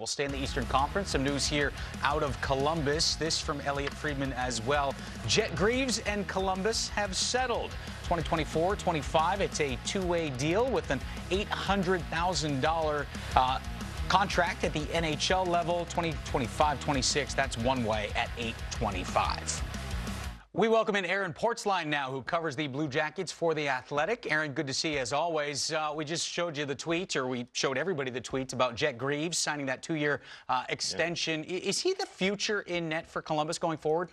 We'll stay in the Eastern Conference. Some news here out of Columbus. This from Elliotte Friedman as well. Jet Greaves and Columbus have settled. 2024-25, it's a two-way deal with an $800,000 uh, contract at the NHL level. 2025-26, that's one way at 825. We welcome in Aaron Portzline now, who covers the Blue Jackets for The Athletic. Aaron, good to see you as always. Uh, we just showed you the tweets, or we showed everybody the tweets about Jet Greaves signing that two-year uh, extension. Yeah. Is he the future in net for Columbus going forward?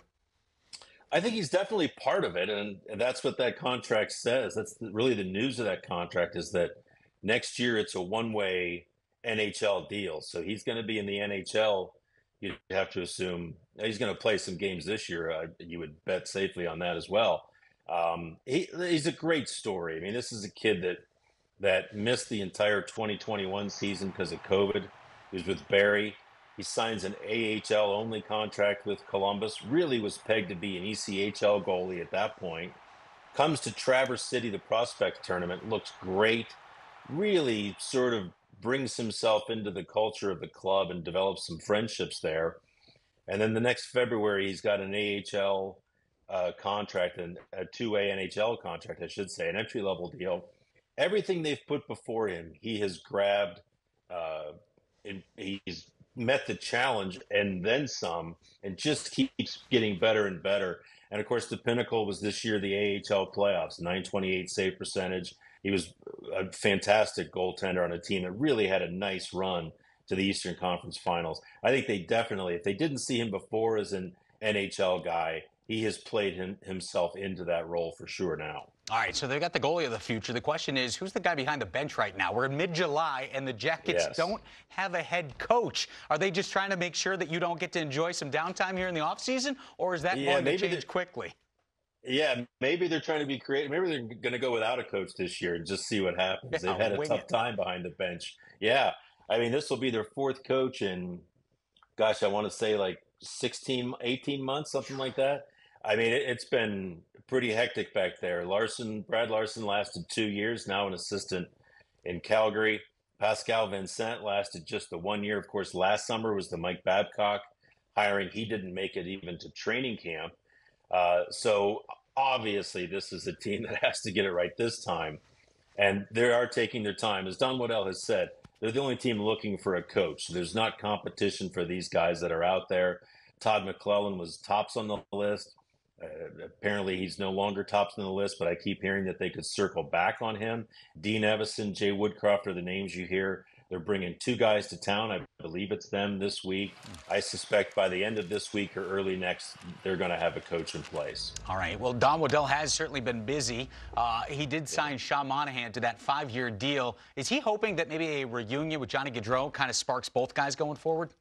I think he's definitely part of it, and that's what that contract says. That's really the news of that contract is that next year it's a one-way NHL deal. So he's going to be in the NHL. You have to assume he's going to play some games this year. Uh, you would bet safely on that as well. Um, he, he's a great story. I mean, this is a kid that that missed the entire 2021 season because of COVID. He was with Barrie. He signs an AHL only contract with Columbus. Really was pegged to be an ECHL goalie at that point. Comes to Traverse City, the prospect tournament, looks great. Really sort of brings himself into the culture of the club and develops some friendships there. And then the next February, he's got an AHL uh, contract and a two-way NHL contract, I should say, an entry-level deal. Everything they've put before him, he has grabbed. Uh, and he's met the challenge and then some, and just keeps getting better and better. And of course, the pinnacle was this year the AHL playoffs, 928 save percentage. He was a fantastic goaltender on a team that really had a nice run to the Eastern Conference Finals. I think they definitely, if they didn't see him before as an NHL guy, he has played him, himself into that role for sure now. All right, so they've got the goalie of the future. The question is, who's the guy behind the bench right now? We're in mid-July, and the Jackets yes. don't have a head coach. Are they just trying to make sure that you don't get to enjoy some downtime here in the offseason, or is that yeah, going to change quickly? Yeah, maybe they're trying to be creative. Maybe they're going to go without a coach this year and just see what happens. Yeah, They've had a tough it. time behind the bench. Yeah, I mean, this will be their fourth coach in, gosh, I want to say like 16, 18 months, something like that. I mean, it, has been pretty hectic back there. Larsen, Brad Larsen lasted two years, now an assistant in Calgary. Pascal Vincent lasted just the one year. Of course, last summer was the Mike Babcock hiring. He didn't make it even to training camp. Uh, so obviously, this is a team that has to get it right this time. And they are taking their time. As Don Waddell has said, they're the only team looking for a coach. There's not competition for these guys that are out there. Todd McLellan was tops on the list. Uh, apparently, he's no longer tops on the list, but I keep hearing that they could circle back on him. Dean Evason, Jay Woodcroft are the names you hear. They're bringing two guys to town. I believe it's them this week. I suspect by the end of this week or early next, they're going to have a coach in place. All right. Well, Don Waddell has certainly been busy. Uh, he did sign yeah. Sean Monahan to that five year deal. Is he hoping that maybe a reunion with Johnny Gaudreau kind of sparks both guys going forward?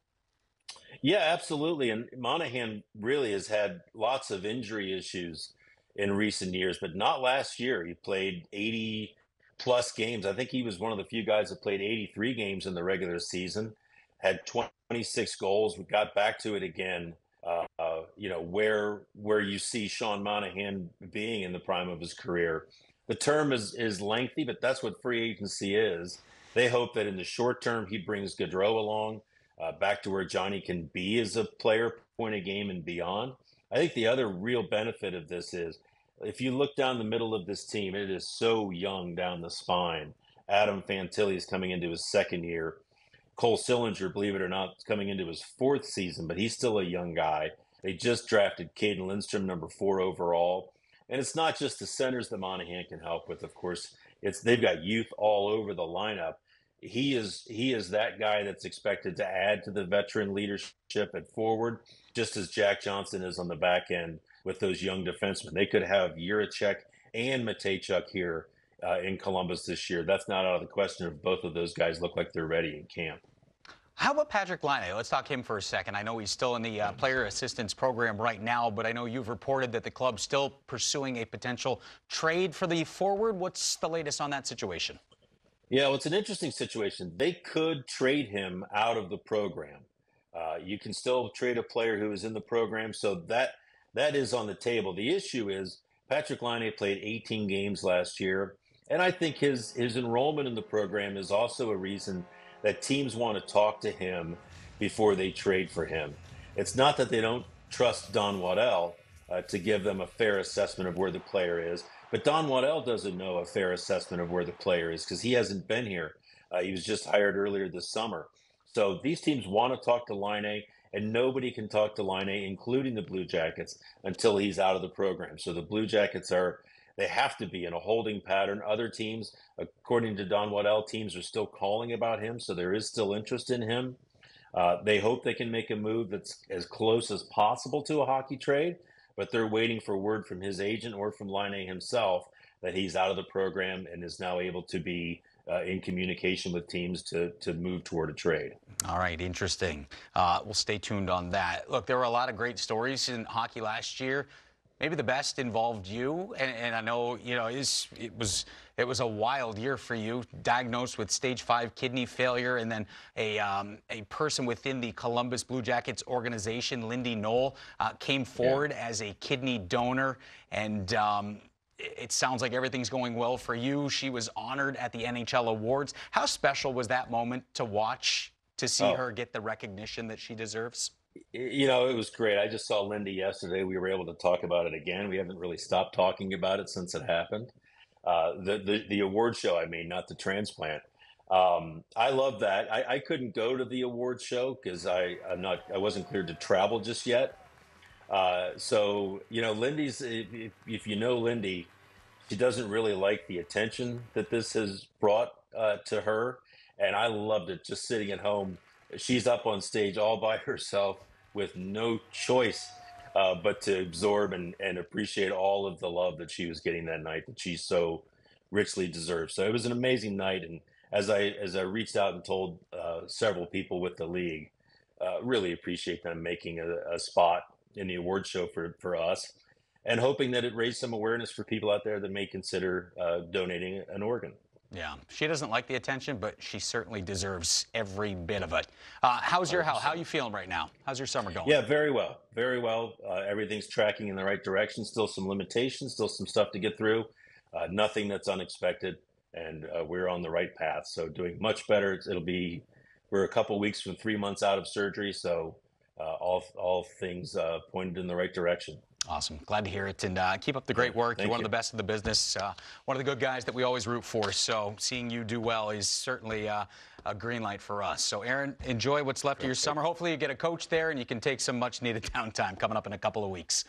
Yeah, absolutely. And Monahan really has had lots of injury issues in recent years, but not last year. He played 80 plus games. I think he was one of the few guys that played 83 games in the regular season, had 26 goals. We got back to it again. Uh, uh, you know where where you see Sean Monahan being in the prime of his career. The term is is lengthy, but that's what free agency is. They hope that in the short term he brings Gaudreau along uh, back to where Johnny can be as a player, point a game and beyond. I think the other real benefit of this is if you look down the middle of this team, it is so young down the spine. Adam Fantilli is coming into his second year. Cole Sillinger, believe it or not, is coming into his fourth season, but he's still a young guy. They just drafted Cayden Lindstrom, number four overall. And it's not just the centers that Monahan can help with, of course. It's they've got youth all over the lineup. He is he is that guy that's expected to add to the veteran leadership at forward, just as Jack Johnson is on the back end with those young defensemen. They could have Jiricek and Mateychuk here uh, in Columbus this year. That's not out of the question if both of those guys look like they're ready in camp. How about Patrick Laine? Let's talk him for a second. I know he's still in the uh, player assistance program right now, but I know you've reported that the club's still pursuing a potential trade for the forward. What's the latest on that situation? Yeah, well, it's an interesting situation. They could trade him out of the program. Uh, you can still trade a player who is in the program, so that that is on the table. The issue is Patrick Laine played 18 games last year, and I think his his enrollment in the program is also a reason that teams want to talk to him before they trade for him. It's not that they don't trust Don Waddell uh, to give them a fair assessment of where the player is, but Don Waddell doesn't know a fair assessment of where the player is because he hasn't been here. Uh, he was just hired earlier this summer. So these teams want to talk to Laine, and nobody can talk to Laine, including the Blue Jackets, until he's out of the program. So the Blue Jackets are they have to be in a holding pattern. Other teams, according to Don Waddell, teams are still calling about him, so there is still interest in him. Uh, they hope they can make a move that's as close as possible to a hockey trade, but they're waiting for word from his agent or from Laine himself that he's out of the program and is now able to be uh, in communication with teams to, to move toward a trade. All right, interesting. Uh, we'll stay tuned on that. Look, there were a lot of great stories in hockey last year maybe the best involved you, and, and I know you know it was it was a wild year for you, diagnosed with stage five kidney failure, and then a um, a person within the Columbus Blue Jackets organization, Lindy Knoll, uh, came forward yeah. as a kidney donor, and. Um, it sounds like everything's going well for you. She was honored at the NHL Awards. How special was that moment to watch to see oh. her get the recognition that she deserves? You know, it was great. I just saw Lindy yesterday. We were able to talk about it again. We haven't really stopped talking about it since it happened. Uh, the, the the award show, I mean, not the transplant. Um, I love that. I, I, couldn't go to the award show because I I'm not I wasn't cleared to travel just yet. Uh, so you know, Lindy's if, if, you know Lindy, she doesn't really like the attention that this has brought uh, to her, and I loved it. Just sitting at home she's up on stage all by herself with no choice uh, but to absorb and, and appreciate all of the love that she was getting that night that she so richly deserves. So it was an amazing night, and as I as I reached out and told uh, several people with the league, uh, really appreciate them making a, a, spot in the award show for for us, and hoping that it raised some awareness for people out there that may consider uh, donating an organ. Yeah, she doesn't like the attention, but she certainly deserves every bit of it. Uh, how's your? How are you feeling right now? How's your summer going? Yeah, very well, very well. Uh, everything's tracking in the right direction. Still some limitations, still some stuff to get through. Uh, nothing that's unexpected, and uh, we're on the right path. So doing much better. It'll be we're a couple weeks from three months out of surgery, so uh, all all things uh, pointed in the right direction. Awesome. Glad to hear it. And uh, keep up the great work. Thank You're one you. of the best in the business. Uh, one of the good guys that we always root for. So seeing you do well is certainly uh, a green light for us. So, Aaron, enjoy what's left of your summer. Hopefully, you get a coach there and you can take some much needed downtime coming up in a couple of weeks.